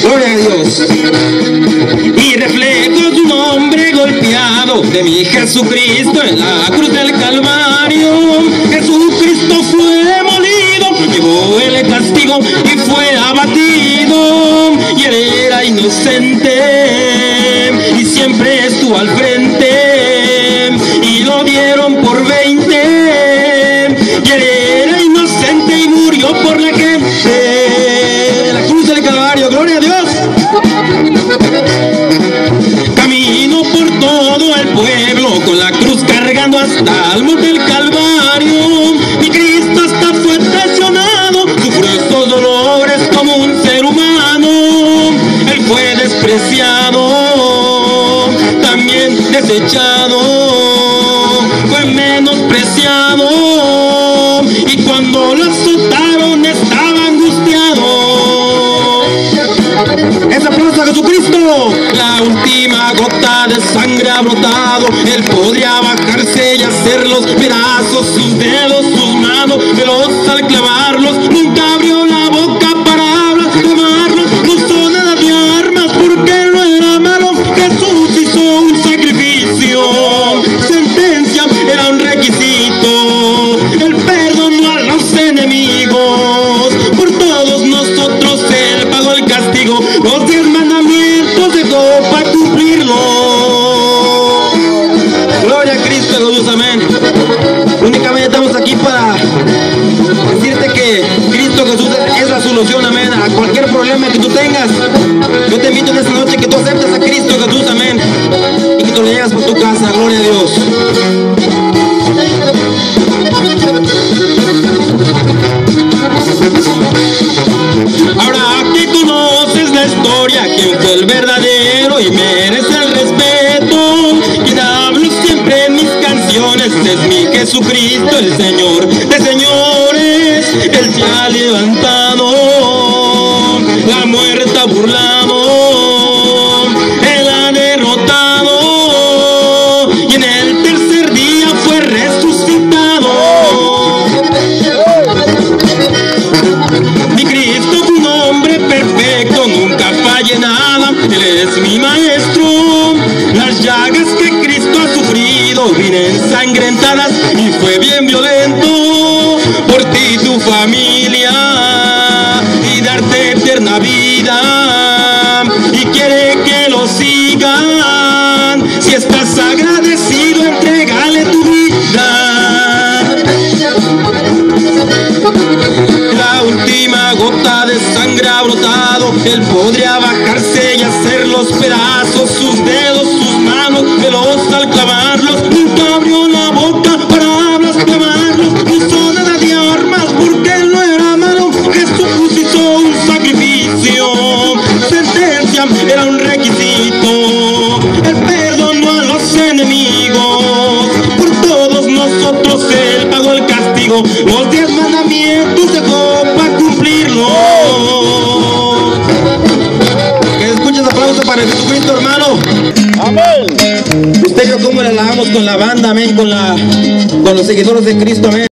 Dios. Y reflejo su nombre golpeado de mi Jesucristo en la cruz del Calvario. Jesucristo fue molido, llevó el castigo y fue abatido. Y él era inocente y siempre estuvo al frente. Desechado, fue menospreciado. Y cuando lo azotaron estaba angustiado. Ese aplauso Jesucristo. La última gota de sangre ha brotado. Él podría bajarse y hacer los pedazos, sus dedos, sus manos, veloz al clavarlos. Nunca abrió enemigos. Por todos nosotros él pagó el castigo. Los diez mandamientos dejó para cumplirlo. Gloria a Cristo Jesús, amén. Únicamente estamos aquí para decirte que Cristo Jesús es la solución, amén, a cualquier problema que tú tengas. Yo te invito en esta noche que tú aceptes a Cristo Jesús, amén, y que tú le llegas por tu casa, gloria a Dios. El verdadero y merece el respeto, quien hablo siempre en mis canciones es mi Jesucristo, el Señor de señores, Él se ha levantado, Las llagas que Cristo ha sufrido vienen ensangrentadas y fue bien violento por ti y tu familia y darte eterna vida. Y quiere que lo sigan. Si estás agradecido, entregale tu vida. La última gota de sangre ha brotado. Él podría bajarse los pedazos. Sus dedos, sus manos, veloz al clavarlos. Nunca abrió la boca para hablar, clamarlos. No usó nada de armas porque no era malo. Jesús hizo un sacrificio. Sentencia era un requisito. Él perdonó a los enemigos. Por todos nosotros él pagó el castigo. Los diez mandamientos dejó para cumplirlo. Jesucristo, hermano. Amén. Usted vio cómo le alabamos con la banda, amén, con la con los seguidores de Cristo, amén.